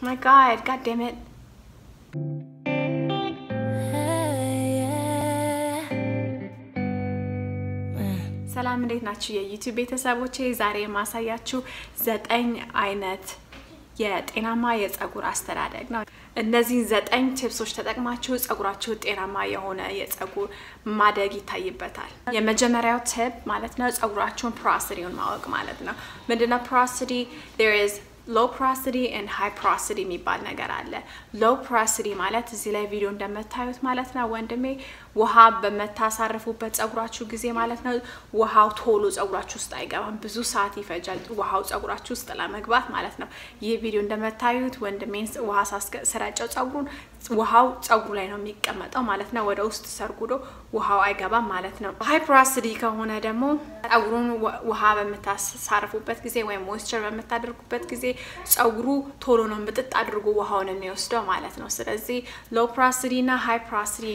My God, God damn it. ሰላም እንዴት ናችሁ የዩቲዩብ ቤተሰቦቼ? ዛሬ የማሳያችሁ ዘጠኝ አይነት የጤናማ የፀጉር አስተዳደግ ነው። እነዚህን ዘጠኝ tips ኦች ተጠቅማችሁ ፀጉራችሁ ጤናማ የሆነ የፀጉር ማደግ ይታይበታል። የመጀመሪያው tip ማለት ነው ፀጉራችሁን porosity ውን ማወቅ ማለት ነው። ምንድነው porosity? there is low porosity and high porosity የሚባል ነገር አለ። low porosity ማለት እዚህ ላይ ቪዲዮ እንደምታዩት ማለት ነው ወንድሜ ውሃ በምታሳርፉበት ፀጉራችሁ ጊዜ ማለት ነው ውሃው ቶሎ ፀጉራችሁ ውስጥ አይገባም። ብዙ ሰዓት ይፈጃል ውሃው ፀጉራችሁ ውስጥ ለመግባት ማለት ነው። ይህ ቪዲዮ እንደምታዩት ወንድሜን ውሃ ስረጨው ፀጉሩን ውሃው ፀጉሩ ላይ ነው የሚቀመጠው ማለት ነው። ወደ ውስጥ ሰርጉዶ ውሃው አይገባም ማለት ነው። high porosity ከሆነ ደግሞ ፀጉሩን ውሃ በምታሳርፉበት ጊዜ ወይም moisture በምታደርጉበት ጊዜ ፀጉሩ ቶሎ ነው ምጥጥ አድርጎ ውሃውን የሚወስደው ማለት ነው። ስለዚህ low እና high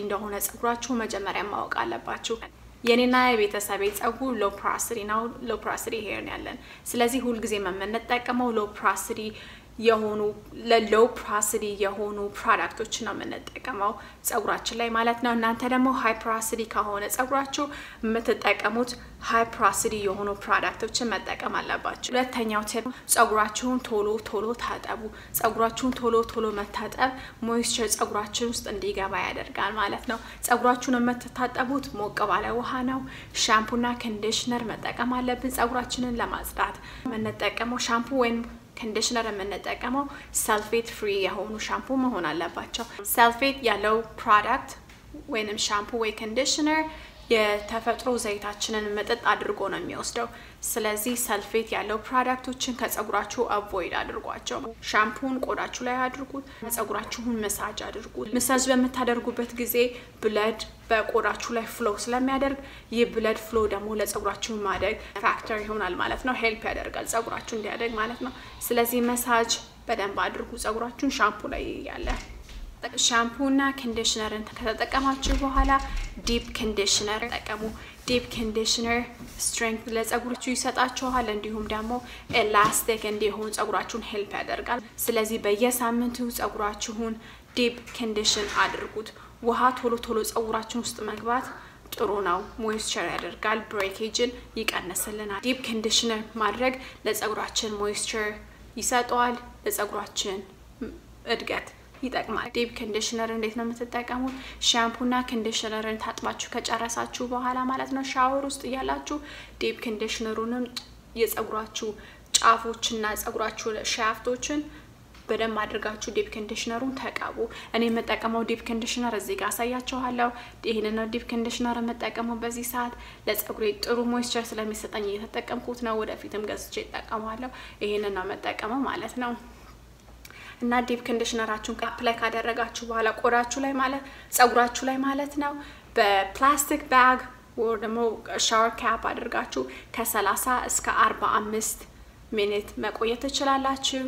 እንደሆነ ፀጉራችሁ መጀመሪያ ማወቅ አለባችሁ። የኔና የቤተሰቤ ፀጉር low ነው። low porosity hair ነው ያለን። ስለዚህ ሁልጊዜ የምንጠቀመው low የሆኑ ለ low porosity የሆኑ product ኦች ነው የምንጠቀመው ፀጉራችን ላይ ማለት ነው። እናንተ ደግሞ high porosity ከሆነ ፀጉራችሁ የምትጠቀሙት high porosity የሆኑ product ኦችን መጠቀም አለባችሁ። ሁለተኛው tip ፀጉራችሁን ቶሎ ቶሎ ታጠቡ። ፀጉራችሁን ቶሎ ቶሎ መታጠብ moisture ፀጉራችን ውስጥ እንዲገባ ያደርጋል ማለት ነው። ፀጉራችሁን የምትታጠቡት ሞቅ ባለ ውሃ ነው። ሻምፑና conditioner መጠቀም አለብን ፀጉራችንን ለማጽዳት የምንጠቀመው ሻምፑ ወይም conditioner የምንጠቀመው sulfate free የሆኑ ሻምፑ መሆን አለባቸው። ሰልፌት ያለው product ወይንም ሻምፑ ወይ conditioner የተፈጥሮ ዘይታችንን ምጥጥ አድርጎ ነው የሚወስደው። ስለዚህ ሰልፌት ያለው product ኦችን ከፀጉራችሁ avoid አድርጓቸው። ሻምፑን ቆዳችሁ ላይ አድርጉት። ፀጉራችሁን መሳጅ አድርጉት። መሳጅ በምታደርጉበት ጊዜ blood በቆዳችሁ ላይ flow ስለሚያደርግ ይህ blood flow ደግሞ ለፀጉራችሁ ማደግ factor ይሆናል ማለት ነው። help ያደርጋል ፀጉራችሁ እንዲያደግ ማለት ነው። ስለዚህ መሳጅ በደንብ አድርጉ ፀጉራችሁን ሻምፑ ላይ ያለ ሻምፑ እና conditioner ን ከተጠቀማችሁ በኋላ deep conditioner ተጠቀሙ። deep conditioner strength ለፀጉራችሁ ይሰጣችኋል፣ እንዲሁም ደግሞ elastic እንዲሆን ፀጉራችሁን help ያደርጋል። ስለዚህ በየሳምንቱ ፀጉራችሁን deep condition አድርጉት። ውሃ ቶሎ ቶሎ ፀጉራችን ውስጥ መግባት ጥሩ ነው። moisture ያደርጋል፣ breakage ን ይቀንስልናል። deep conditioner ማድረግ ለፀጉራችን moisture ይሰጠዋል፣ ለፀጉራችን እድገት ይጠቅማል። deep conditioner እንዴት ነው የምትጠቀሙት? ሻምፑና conditioner ን ታጥባችሁ ከጨረሳችሁ በኋላ ማለት ነው ሻወር ውስጥ እያላችሁ deep conditioner ኡንም የፀጉራችሁ ጫፎችና ፀጉራችሁ shaft ኦችን በደንብ አድርጋችሁ deep conditioner ኡን ተቀቡ። እኔ የምጠቀመው deep conditioner እዚህ ጋር አሳያችኋለሁ። ይህንን ነው deep conditioner የምጠቀመው በዚህ ሰዓት ለፀጉሬ ጥሩ moisture ስለሚሰጠኝ እየተጠቀምኩት ነው። ወደፊትም ገዝቼ እጠቀማለሁ። ይህንን ነው የምጠቀመው ማለት ነው። እና deep conditioner ኣችሁን apply ካደረጋችሁ በኋላ ቆዳችሁ ላይ ማለት ፀጉራችሁ ላይ ማለት ነው። በፕላስቲክ bag ወይ ደግሞ shower cap አድርጋችሁ ከ30 እስከ 45 minute መቆየት ትችላላችሁ።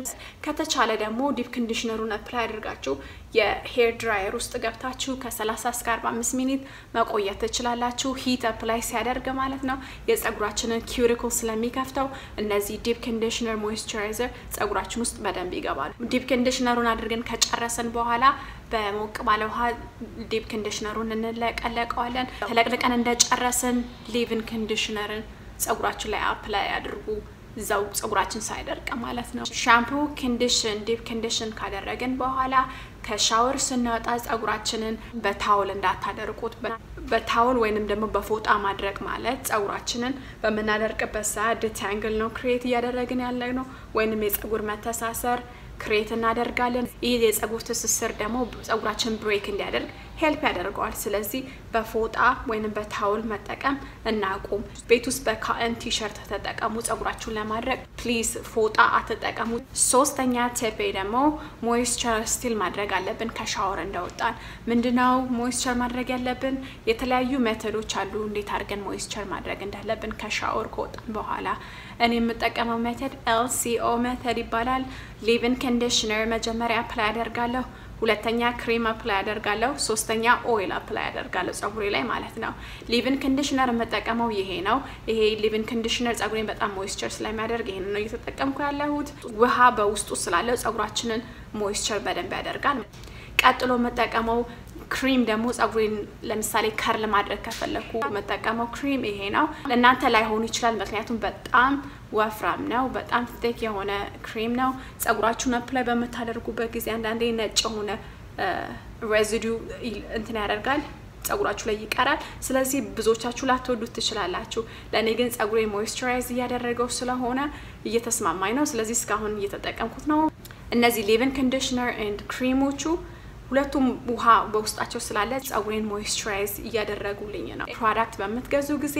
ከተቻለ ደግሞ deep conditioner ኡን apply አድርጋችሁ የ hair dryer ውስጥ ገብታችሁ ከ30 እስከ 45 minute መቆየት ትችላላችሁ። heat apply ሲያደርግ ማለት ነው የፀጉራችንን cuticle ስለሚከፍተው እነዚህ deep conditioner moisturizer ፀጉራችን ውስጥ በደንብ ይገባሉ። deep conditioner ኡን አድርገን ከጨረስን በኋላ በሞቅ ባለ ውሃ deep conditioner ኡን እንለቀለቀዋለን። ተለቅልቀን እንደጨረስን leave-in conditioner ን ፀጉራችን ላይ apply አድርጉ። እዛው ፀጉራችን ሳይደርቅ ማለት ነው። ሻምፑ condition deep condition ካደረግን በኋላ ከሻወር ስንወጣ ፀጉራችንን በ towel እንዳታደርቁት። በ towel ወይንም ደግሞ በፎጣ ማድረግ ማለት ፀጉራችንን በምናደርቅበት ሰዓት detangle ነው create እያደረግን ያለ ነው፣ ወይንም የፀጉር መተሳሰር create እናደርጋለን። ይህ የፀጉር ትስስር ደግሞ ፀጉራችን break እንዲያደርግ help ያደርገዋል። ስለዚህ በፎጣ ወይንም በ towel መጠቀም እናቁም። ቤት ውስጥ በ cotton ቲሸርት ተጠቀሙ ፀጉራችሁን ለማድረቅ please፣ ፎጣ አትጠቀሙ። ሶስተኛ tip ደግሞ moisture seal ማድረግ አለብን። ከሻወር እንደወጣን ምንድነው moisture ማድረግ ያለብን? የተለያዩ method ኦች አሉ እንዴት አድርገን moisture ማድረግ እንዳለብን ከሻወር ከወጣን በኋላ። እኔ የምጠቀመው method LCO method ይባላል። leave-in conditioner መጀመሪያ apply አደርጋለሁ። ሁለተኛ cream apply አደርጋለሁ። ሶስተኛ oil apply አደርጋለሁ ፀጉሬ ላይ ማለት ነው። leave-in conditioner የምጠቀመው ይሄ ነው። ይሄ leave-in conditioner ፀጉሬን በጣም moisture ስለሚያደርግ ይሄን ነው እየተጠቀምኩ ያለሁት። ውሃ በውስጡ ስላለው ፀጉራችንን moisture በደንብ ያደርጋል። ቀጥሎ የምጠቀመው ክሪም ደግሞ ጸጉሬን ለምሳሌ curl ማድረግ ከፈለኩ የምጠቀመው ክሪም ይሄ ነው። ለእናንተ ላይሆኑ ይችላል፣ ምክንያቱም በጣም ወፍራም ነው። በጣም thick የሆነ ክሪም ነው። ጸጉራችሁን apply በምታደርጉበት ጊዜ አንዳንዴ ነጭ የሆነ residue እንትን ያደርጋል ጸጉራችሁ ላይ ይቀራል። ስለዚህ ብዙዎቻችሁ ላትወዱት ትችላላችሁ። ለእኔ ግን ጸጉሬ moisturize እያደረገው ስለሆነ እየተስማማኝ ነው። ስለዚህ እስካሁን እየተጠቀምኩት ነው። እነዚህ leave-in conditioner and cream ኦቹ ሁለቱም ውሃ በውስጣቸው ስላለ ጸጉሬን moisturize እያደረጉልኝ ነው። product በምትገዙ ጊዜ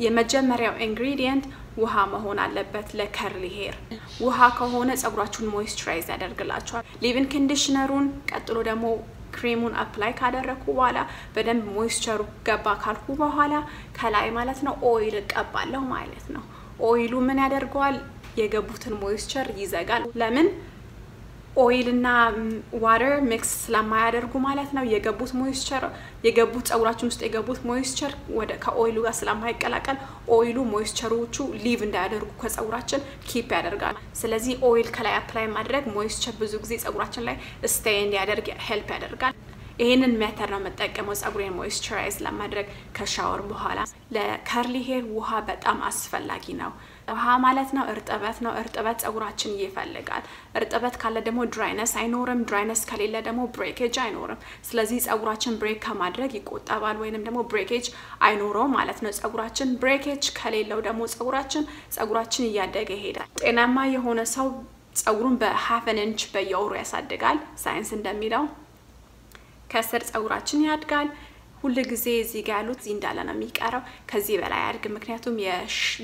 የመጀመሪያው ingredient ውሃ መሆን አለበት። ለ curly hair ውሃ ከሆነ ጸጉራችሁን moisturize ያደርግላችኋል። leave-in conditioner ኡን ቀጥሎ ደግሞ cream ኡን apply ካደረግኩ በኋላ በደንብ moisture ኡ ገባ ካልኩ በኋላ ከላይ ማለት ነው oil እቀባለሁ ማለት ነው። oil ኡ ምን ያደርገዋል? የገቡትን moisture ይዘጋል። ለምን oil እና water mix ስለማያደርጉ ማለት ነው። የገቡት moisture የገቡት ጸጉራችን ውስጥ የገቡት moisture ወደ ከ oil ኡ ጋር ስለማይቀላቀል oil ኡ moisture ኦቹ leave እንዳያደርጉ ከጸጉራችን keep ያደርጋል። ስለዚህ oil ከላይ apply ማድረግ moisture ብዙ ጊዜ ጸጉራችን ላይ stay እንዲያደርግ help ያደርጋል። ይህንን method ነው የምጠቀመው ጸጉሬን moisturize ለማድረግ ከሻወር በኋላ። ለ curly hair ውሃ በጣም አስፈላጊ ነው። ውሃ ማለት ነው እርጥበት ነው። እርጥበት ጸጉራችን ይፈልጋል። እርጥበት ካለ ደግሞ dryness አይኖርም። dryness ከሌለ ደግሞ breakage አይኖርም። ስለዚህ ጸጉራችን break ከማድረግ ይቆጠባል፣ ወይንም ደግሞ breakage አይኖረውም ማለት ነው። ጸጉራችን breakage ከሌለው ደግሞ ጸጉራችን ጸጉራችን እያደገ ይሄዳል። ጤናማ የሆነ ሰው ጸጉሩን በ half an inch በየወሩ ያሳድጋል ሳይንስ እንደሚለው ከስር ጸጉራችን ያድጋል። ሁል ጊዜ እዚህ ጋ ያሉት እዚህ እንዳለ ነው የሚቀረው። ከዚህ በላይ አያድግ። ምክንያቱም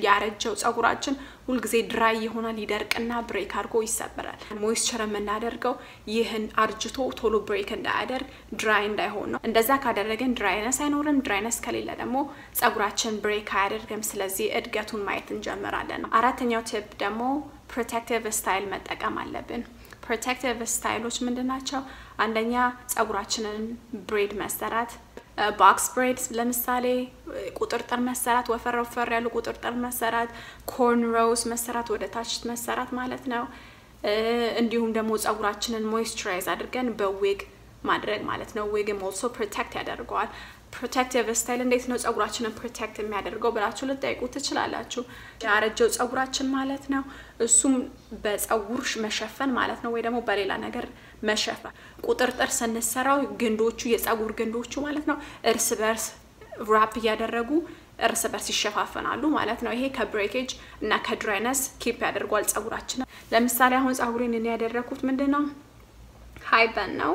ያረጀው ጸጉራችን ሁልጊዜ dry ይሆናል፣ ይደርቅና break አድርጎ ይሰበራል። moisture የምናደርገው ይህን አርጅቶ ቶሎ break እንዳያደርግ dry እንዳይሆን ነው። እንደዛ ካደረግን dryness አይኖርም። dryness ከሌለ ደግሞ ጸጉራችን break አያደርግም። ስለዚህ እድገቱን ማየት እንጀምራለን። አራተኛው tip ደግሞ protective style መጠቀም አለብን። protective style ኦች ምንድን ናቸው? አንደኛ ጸጉራችንን braid መሰራት box braid ለምሳሌ ቁጥርጥር መሰራት፣ ወፈር ወፈር ያሉ ቁጥርጥር መሰራት፣ cornrows መሰራት፣ ወደ ታች መሰራት ማለት ነው። እንዲሁም ደግሞ ጸጉራችንን moisturize አድርገን በዊግ ማድረግ ማለት ነው። wig ም also protect ያደርገዋል። protective style እንዴት ነው ጸጉራችንን protect የሚያደርገው ብላችሁ ልትጠይቁ ትችላላችሁ። ያረጀው ጸጉራችን ማለት ነው። እሱም በጸጉር መሸፈን ማለት ነው፣ ወይ ደግሞ በሌላ ነገር መሸፈን። ቁጥርጥር ስንሰራው ግንዶቹ የጸጉር ግንዶቹ ማለት ነው እርስ በርስ wrap እያደረጉ እርስ በርስ ይሸፋፈናሉ ማለት ነው። ይሄ ከ breakage እና ከ dryness keep ያደርጓል ጸጉራችን። ለምሳሌ አሁን ጸጉሬን እኔ ያደረኩት ምንድን ነው high bun ነው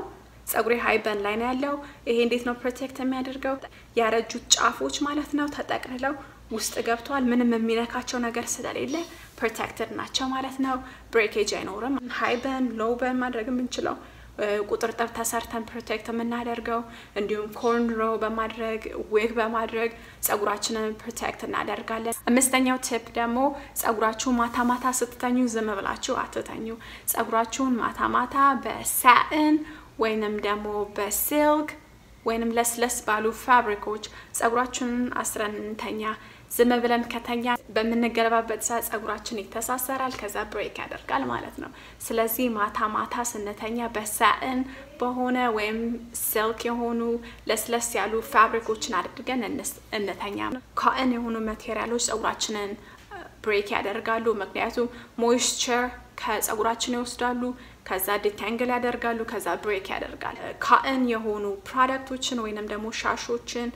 ጸጉሬ high bun ላይ ነው ያለው። ይሄ እንዴት ነው protect የሚያደርገው? ያረጁት ጫፎች ማለት ነው ተጠቅልለው ውስጥ ገብተዋል። ምንም የሚነካቸው ነገር ስለሌለ protected ናቸው ማለት ነው። breakage አይኖርም። high bun low bun ማድረግ የምንችለው ቁጥርጥር ተሰርተን protect የምናደርገው እንዲሁም cornrow በማድረግ ዌግ በማድረግ ጸጉራችንን protect እናደርጋለን። አምስተኛው tip ደግሞ ጸጉራችሁ ማታ ማታ ስትተኙ ዝም ብላችሁ አትተኙ። ጸጉራችሁን ማታ ማታ በ satin ወይንም ደግሞ በ silk ወይንም ለስለስ ባሉ fabric ኦች ጸጉራችንን አስረን እንተኛ። ዝም ብለን ከተኛ በምንገላበጥበት ሰዓት ጸጉራችን ይተሳሰራል፣ ከዛ break ያደርጋል ማለት ነው። ስለዚህ ማታ ማታ ስንተኛ በ satin በሆነ ወይም silk የሆኑ ለስለስ ያሉ fabric ኦችን አድርገን እንተኛ። cotton የሆኑ material ኦች ጸጉራችንን break ያደርጋሉ። ምክንያቱም moisture ከጸጉራችን ይወስዳሉ፣ ከዛ detangle ያደርጋሉ፣ ከዛ break ያደርጋል። cotton የሆኑ product ኦችን ወይንም ደግሞ ሻሾችን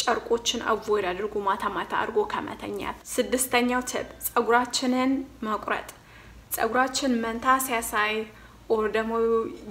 ጨርቆችን avoid አድርጉ ማታ ማታ አድርጎ ከመተኛት። ስድስተኛው tip ጸጉራችንን መቁረጥ። ጸጉራችን መንታ ሲያሳይ or ደግሞ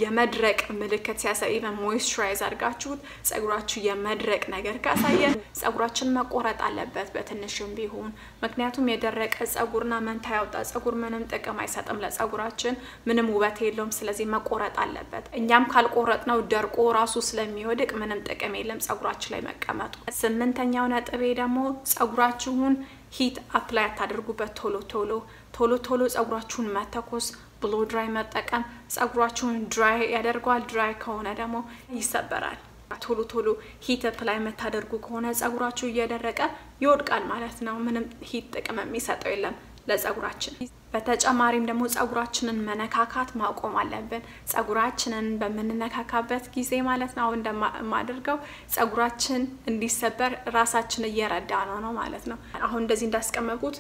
የመድረቅ ምልክት ሲያሳይ even moisturize አድርጋችሁት ጸጉራችሁ የመድረቅ ነገር ካሳየ ጸጉራችን መቆረጥ አለበት በትንሽም ቢሆን። ምክንያቱም የደረቀ ጸጉርና መንታ ያወጣ ጸጉር ምንም ጥቅም አይሰጥም ለጸጉራችን፣ ምንም ውበት የለውም። ስለዚህ መቆረጥ አለበት። እኛም ካልቆረጥነው ደርቆ ራሱ ስለሚወድቅ ምንም ጥቅም የለም ጸጉራችን ላይ መቀመጡ። ስምንተኛው ነጥቤ ደግሞ ጸጉራችሁን heat apply አታደርጉበት ቶሎ ቶሎ ቶሎ ቶሎ ጸጉራችሁን መተኮስ blow dry መጠቀም ጸጉራችሁን dry ያደርገዋል። dry ከሆነ ደግሞ ይሰበራል። ቶሎ ቶሎ heat apply የምታደርጉ ከሆነ ጸጉራችሁ እየደረቀ ይወድቃል ማለት ነው። ምንም heat ጥቅም የሚሰጠው የለም። ለጸጉራችን። በተጨማሪም ደግሞ ጸጉራችንን መነካካት ማቆም አለብን። ጸጉራችንን በምንነካካበት ጊዜ ማለት ነው አሁን እንደማደርገው ጸጉራችን እንዲሰበር ራሳችን እየረዳነው ነው ማለት ነው። አሁን እንደዚህ እንዳስቀመጥኩት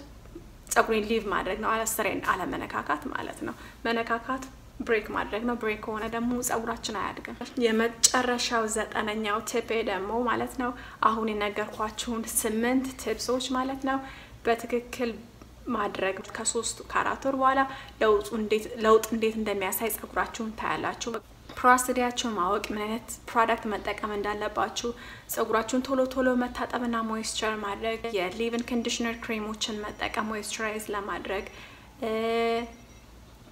ጸጉሬን leave ማድረግ ነው፣ አለስሬን አለመነካካት ማለት ነው። መነካካት break ማድረግ ነው። break ከሆነ ደግሞ ጸጉራችን አያድግም። የመጨረሻው ዘጠነኛው tip ደግሞ ማለት ነው አሁን የነገርኳችሁን ስምንት tips ኦች ማለት ነው በትክክል ማድረግ ከሶስት ከአራት ወር በኋላ ለውጥ እንዴት እንደሚያሳይ ጸጉራችሁን ታያላችሁ። porosity ያችሁን ማወቅ፣ ምን አይነት product መጠቀም እንዳለባችሁ፣ ጸጉራችሁን ቶሎ ቶሎ መታጠብና moisture ማድረግ፣ የ leave-in conditioner ክሬሞችን መጠቀም moisturize ለማድረግ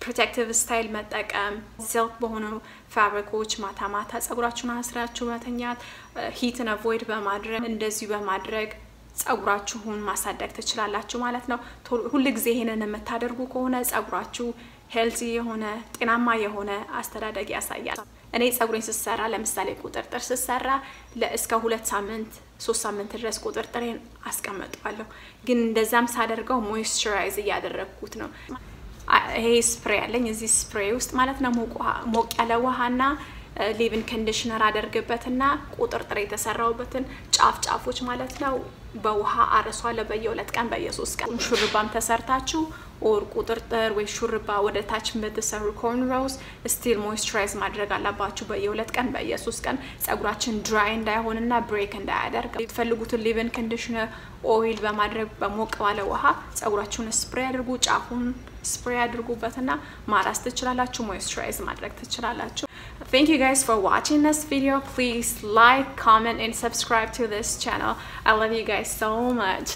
protective style መጠቀም፣ silk በሆኑ fabric ኦች ማታ ማታ ጸጉራችሁን አስራችሁ መተኛት፣ heat ን avoid በማድረግ እንደዚሁ በማድረግ ጸጉራችሁን ማሳደግ ትችላላችሁ ማለት ነው። ሁል ጊዜ ይሄንን የምታደርጉ ከሆነ ጸጉራችሁ healthy የሆነ ጤናማ የሆነ አስተዳደግ ያሳያል። እኔ ጸጉሬን ስሰራ ለምሳሌ ቁጥርጥር ስሰራ እስከ ሁለት ሳምንት ሶስት ሳምንት ድረስ ቁጥርጥሬን አስቀምጠዋለሁ። ግን እንደዛም ሳደርገው moisturize እያደረግኩት ነው። ይሄ spray ያለኝ እዚህ spray ውስጥ ማለት ነው ሞቅ ያለ ውሃና leave-in conditioner አደርግበትና ቁጥርጥር የተሰራውበትን ጫፍ ጫፎች ማለት ነው በውሃ አርሰዋለሁ። በየሁለት ቀን በየሶስት ቀን ሹርባም ተሰርታችሁ or ቁጥርጥር ወይ ሹርባ ወደ ታች የምትሰሩ cornrows still moisturize ማድረግ አለባችሁ በየሁለት ቀን በየሶስት ቀን ጸጉራችን dry እንዳይሆንና break እንዳያደርግ የምትፈልጉትን leave-in conditioner oil በማድረግ በሞቅ ባለ ውሃ ጸጉራችሁን spray አድርጉ። ጫፉን spray አድርጉበትና ማራስ ትችላላችሁ። moisturize ማድረግ ትችላላችሁ። Thank you guys for watching this video. Please like, comment, and subscribe to this channel. I love you guys so much.